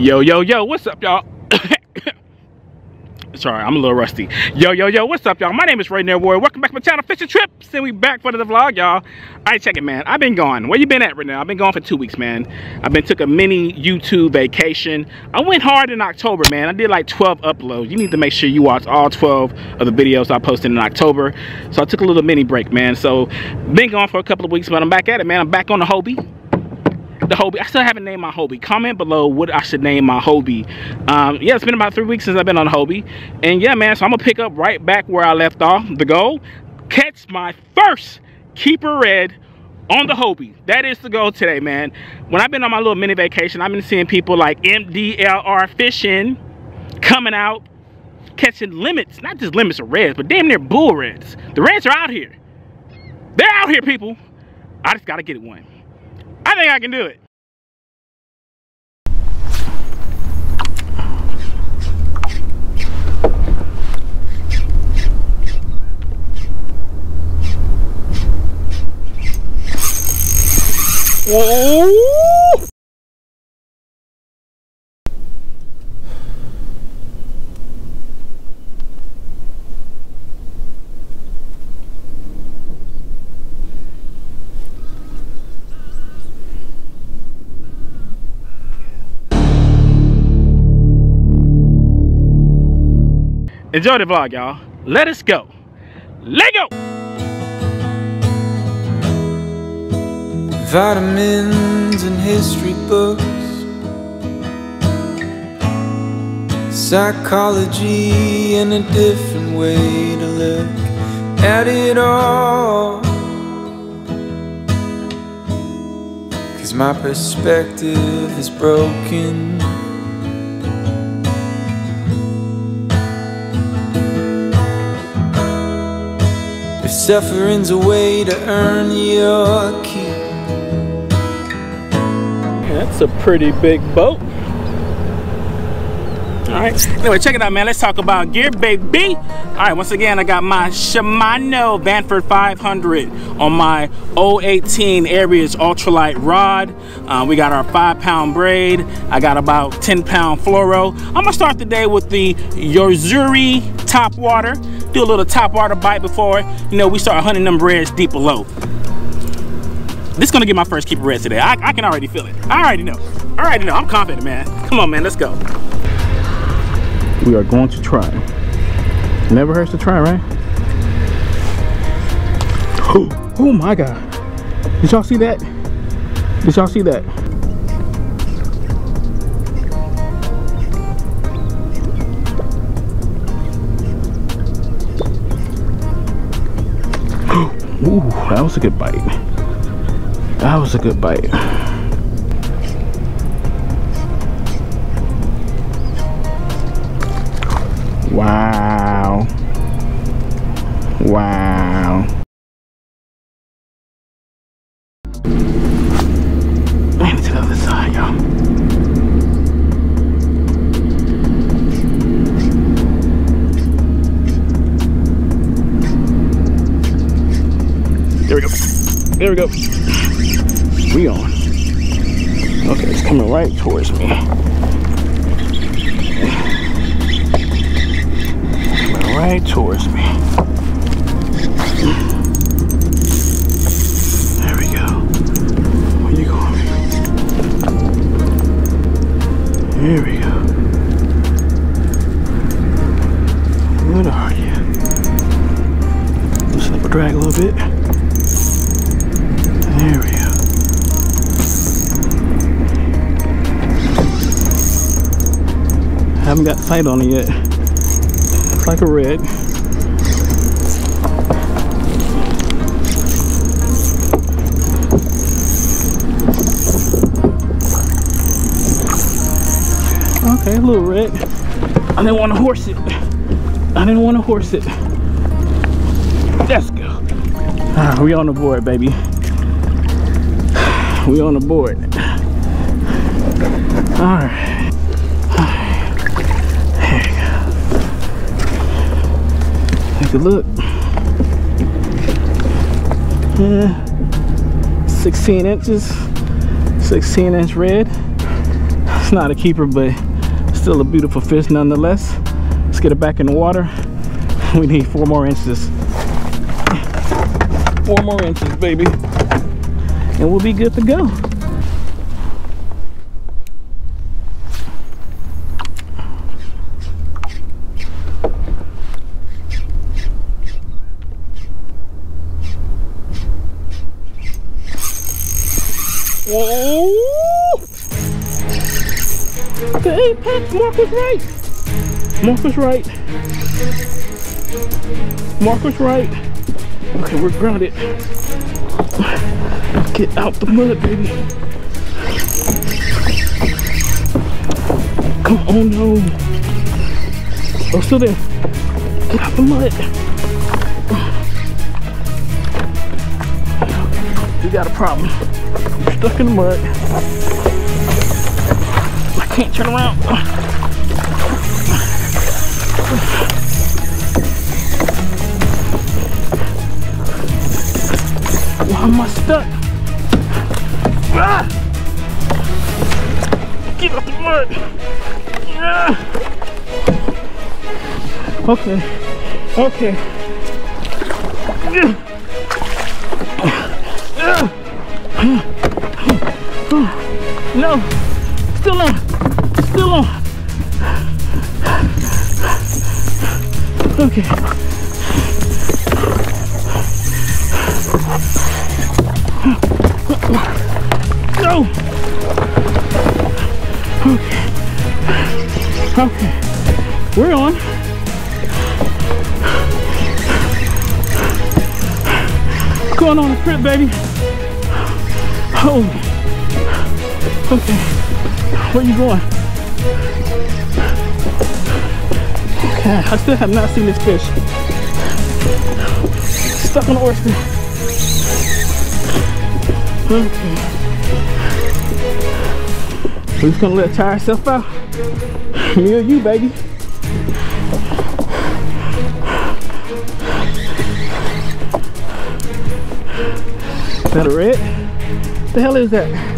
Yo, yo, yo, what's up, y'all? Sorry, I'm a little rusty. Yo, yo, yo, what's up, y'all? My name is Ray Warrior. Welcome back to my channel, Fish and Trips, and we back for another vlog, y'all. All right, check it, man. I've been gone. Where you been at right now? I've been gone for two weeks, man. I've been took a mini YouTube vacation. I went hard in October, man. I did like 12 uploads. You need to make sure you watch all 12 of the videos I posted in October. So I took a little mini break, man. So been gone for a couple of weeks, but I'm back at it, man. I'm back on the Hobie the Hobie. I still haven't named my Hobie. Comment below what I should name my Hobie. Um, yeah, it's been about three weeks since I've been on Hobie. And yeah, man, so I'm going to pick up right back where I left off. The goal, catch my first keeper red on the Hobie. That is the goal today, man. When I've been on my little mini vacation, I've been seeing people like MDLR Fishing coming out, catching limits. Not just limits of reds, but damn near bull reds. The reds are out here. They're out here, people. I just got to get it one. I think I can do it. Whoa! Enjoy the vlog, y'all. Let us go. Let go! Vitamins and history books Psychology and a different way to look at it all Cause my perspective is broken Suffering's a way to earn your keep. That's a pretty big boat. All right. Anyway, check it out, man. Let's talk about gear, baby. All right. Once again, I got my Shimano Vanford 500 on my 018 Aries ultralight rod. Uh, we got our five pound braid. I got about 10 pound fluoro. I'm gonna start the day with the Yo-Zuri top water. Do a little top water bite before you know we start hunting them reds deep below. This is gonna get my first keeper red today. I, I can already feel it. I already know. I already know. I'm confident, man. Come on, man. Let's go we are going to try. Never hurts to try, right? Oh, oh my God. Did y'all see that? Did y'all see that? Ooh, that was a good bite. That was a good bite. Wow. Wow. Side, y'all. There we go. There we go. We on. Okay, it's coming right towards me. Right towards me. There we go. Where you going? Here we go. What are you? Loosen up a drag a little bit. There we go. haven't got sight on it yet like a red. Okay, a little red. I didn't want to horse it. I didn't want to horse it. Let's go. Ah, we on the board, baby. We on the board. All right. Take a look. Yeah, 16 inches, 16 inch red, It's not a keeper, but still a beautiful fish nonetheless. Let's get it back in the water. We need four more inches. Four more inches, baby. And we'll be good to go. Whoa! The apex, Mark was right. Mark was right. Mark was right. Okay, we're grounded. Get out the mud, baby. Come on, no. Oh, still there. Get out the mud. We got a problem. Stuck in the mud. I can't turn around. Why am I stuck? Ah! Get out the mud. Ah! Okay. Okay. Still on. Still on. Okay. No. Okay. Okay. We're on. Going on a trip, baby. Oh. Okay. Where you going? Okay. I still have not seen this fish. Stuck on the oyster. Okay. We're just gonna let it tire itself out. Me or you, baby. Is that a red? The hell is that?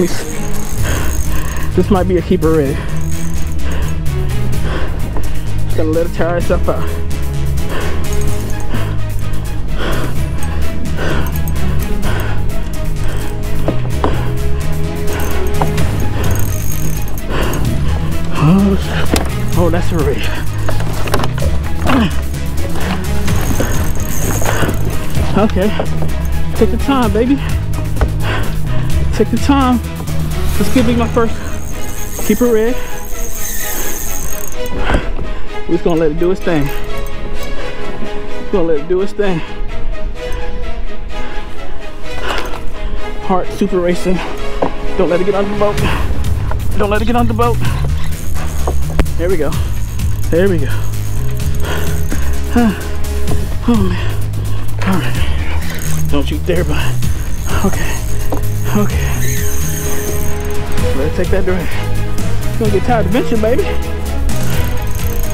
This might be a keeper red. Just gonna let it tire itself out. Oh, oh that's a red. Okay. Take the time, baby. Take the time. Let's give me my first keeper red. We're just gonna let it do its thing. We're gonna let it do its thing. Heart super racing. Don't let it get on the boat. Don't let it get on the boat. There we go. There we go. Oh man. All right. Don't you dare bud. Okay. Okay. Let's take that. You're gonna get tired eventually, baby.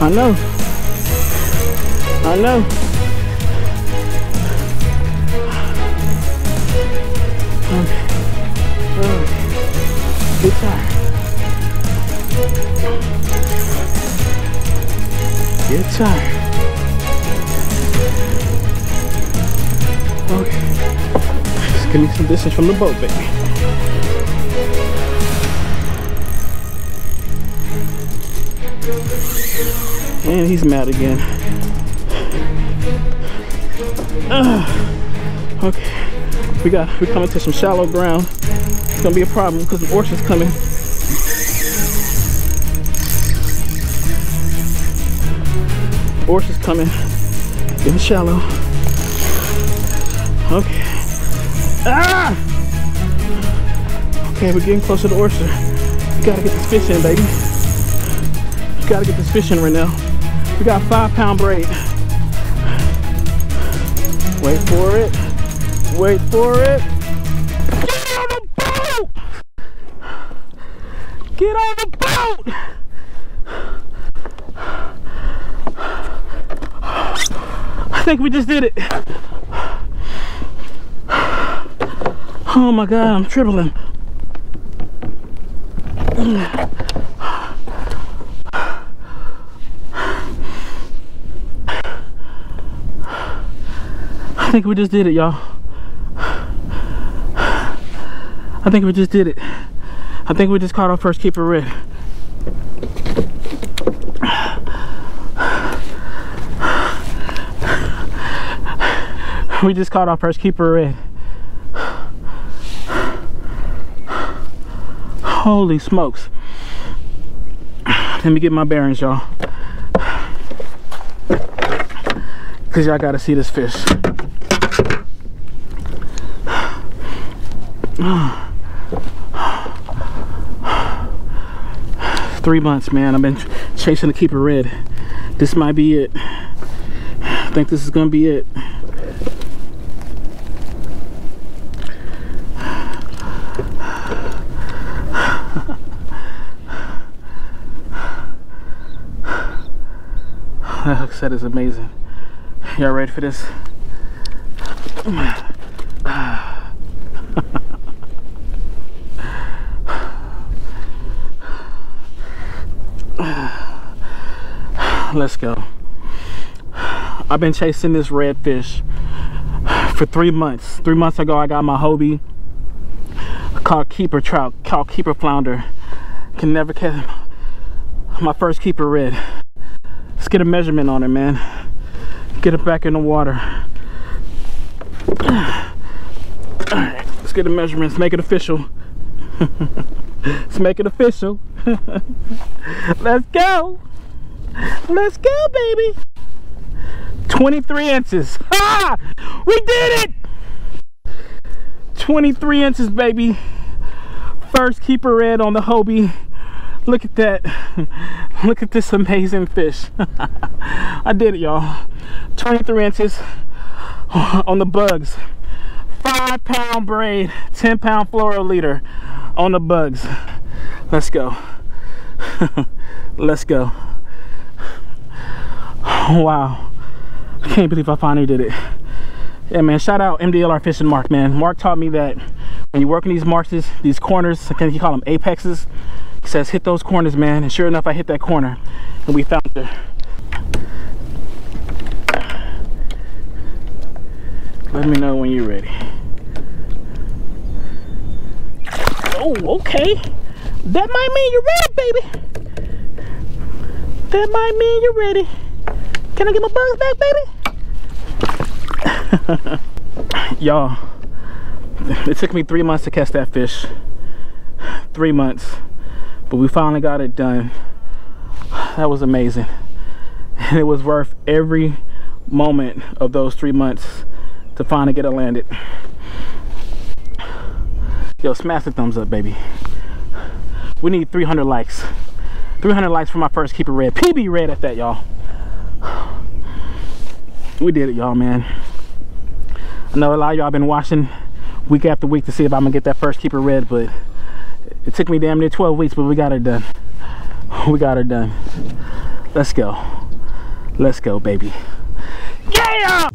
I know. I know. Okay. Okay. Get tired. Get tired. Okay. Just me some distance from the boat, baby. And he's mad again. Ugh. okay. We got we're coming to some shallow ground. It's gonna be a problem because the oysters coming. Oysters coming. Getting shallow. Okay. Ah! Okay, we're getting closer to oyster. You gotta get this fish in, baby. Gotta get this fish in right now. We got five pound braid. Wait for it. Wait for it. Get on the boat! Get on the boat! I think we just did it. Oh my God, I'm tripling. I think we just did it, y'all. I think we just did it. I think we just caught our first keeper red. We just caught our first keeper red. Holy smokes. Let me get my bearings, y'all. Cause y'all gotta see this fish. Three months, man. I've been chasing the keeper red. This might be it. I think this is gonna be it. That hook set is amazing. Y'all ready for this? Let's go. I've been chasing this redfish for three months. Three months ago, I got my Hobie called keeper trout, called keeper flounder. Can never catch my first keeper red. Let's get a measurement on it, man. Get it back in the water. All right, let's get a measurement. Let's make it official. let's make it official. let's go. Let's go, baby. 23 inches. Ha! We did it! 23 inches, baby. First keeper red on the Hobie. Look at that. Look at this amazing fish. I did it, y'all. 23 inches on the bugs. Five pound braid, 10 pound fluoro leader on the bugs. Let's go. Let's go. Wow. I can't believe I finally did it. Yeah, man, shout out MDLR Fishing Mark, man. Mark taught me that when you work in these marshes, these corners, I can you call them apexes? He says, hit those corners, man. And sure enough, I hit that corner and we found her. Let me know when you're ready. Oh, okay. That might mean you're ready, baby. That might mean you're ready. Can I get my bugs back, baby? Y'all, it took me three months to catch that fish. Three months. But we finally got it done. That was amazing. And it was worth every moment of those three months to finally get it landed. Yo, smash the thumbs up, baby. We need 300 likes. 300 likes for my first keeper red. PB red at that, y'all we did it y'all man. I know a lot of y'all been watching week after week to see if i'm gonna get that first keeper red but it took me damn near 12 weeks but we got it done. We got it done. Let's go. Let's go baby. Yeah